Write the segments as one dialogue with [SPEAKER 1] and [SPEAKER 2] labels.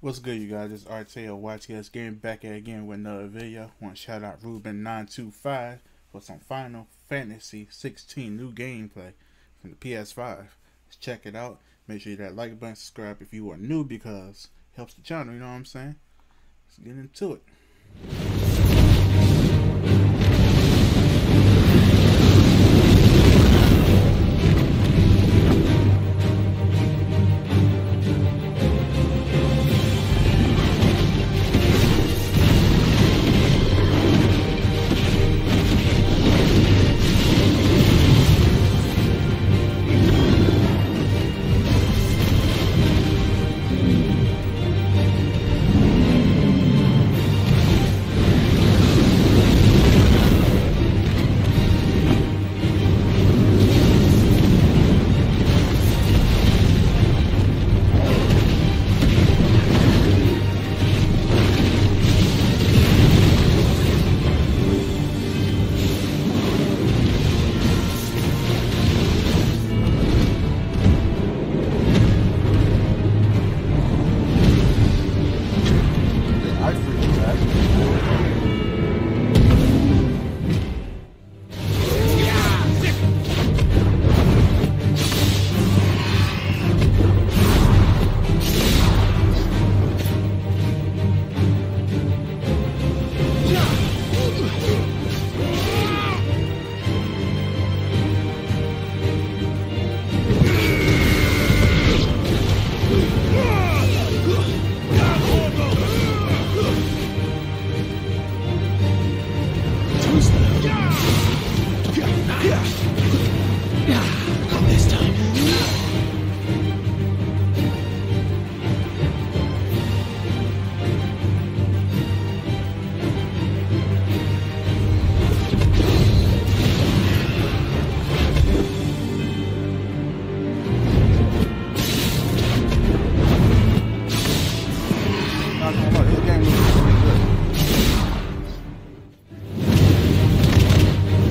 [SPEAKER 1] What's good, you guys? It's RTA YTS Game back again with another video. Want to shout out Ruben925 for some Final Fantasy 16 new gameplay from the PS5. Let's check it out. Make sure you that like button, subscribe if you are new because it helps the channel, you know what I'm saying? Let's get into it.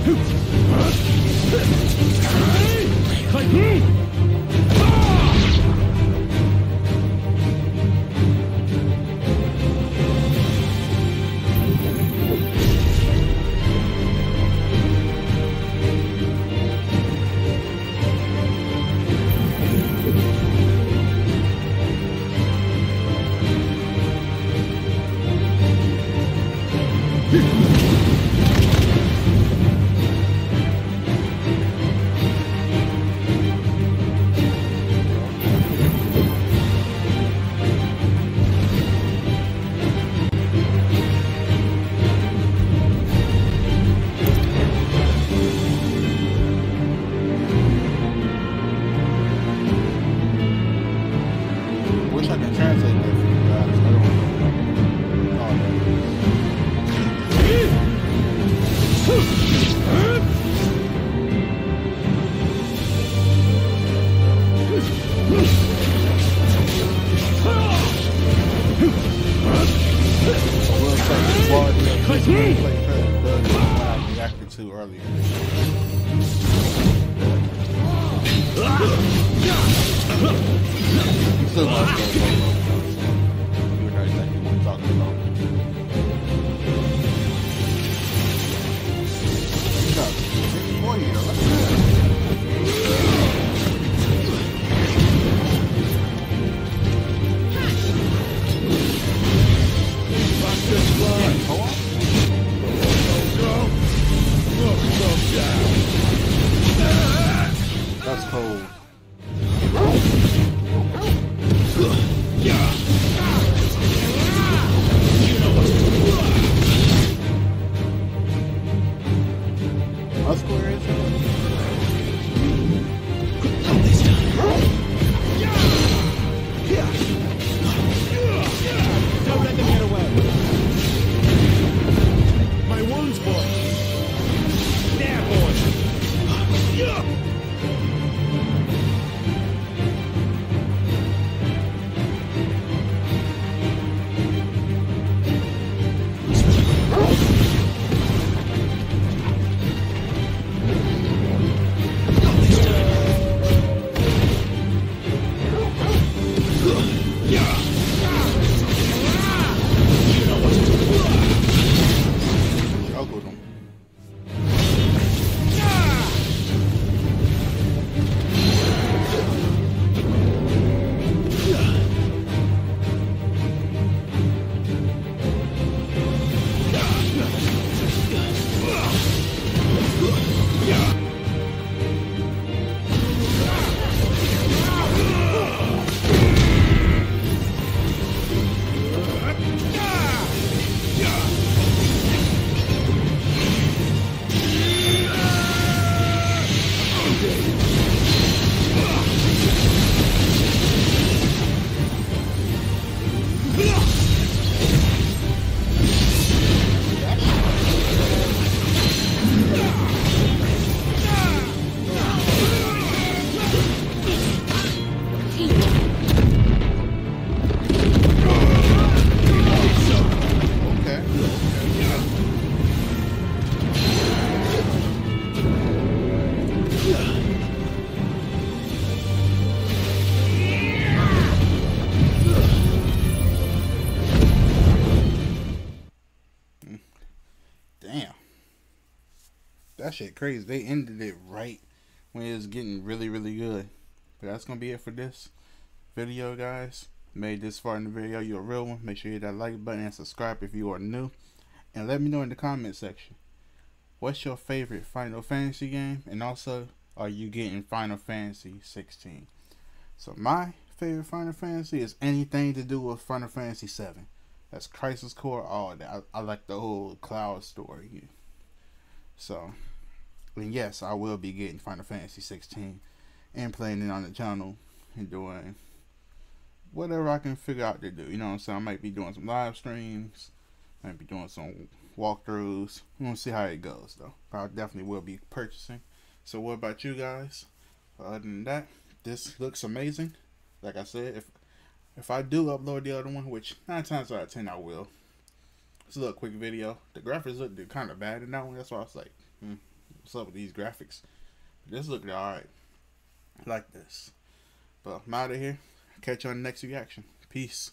[SPEAKER 1] 嘿！看，嗯！啊！嘿！The quality I reacted to earlier. You still must go, What day. That shit crazy. They ended it right when it was getting really, really good. But that's gonna be it for this video, guys. Made this far in the video, you're a real one. Make sure you hit that like button and subscribe if you are new. And let me know in the comment section. What's your favorite Final Fantasy game? And also, are you getting Final Fantasy 16? So my favorite Final Fantasy is anything to do with Final Fantasy 7. That's Crisis Core, all that. I, I like the whole Cloud story. So, and yes, I will be getting Final Fantasy 16 and playing it on the channel and doing whatever I can figure out to do. You know what I'm saying? I might be doing some live streams, might be doing some walkthroughs. We'll see how it goes though. I definitely will be purchasing. So what about you guys? Other than that, this looks amazing. Like I said, if if I do upload the other one, which nine times out of ten I will, it's a little quick video. The graphics look kind of bad in that one. That's why I was like, hmm, what's up with these graphics? This looked alright. Like this. But I'm out of here. Catch you on the next reaction. Peace.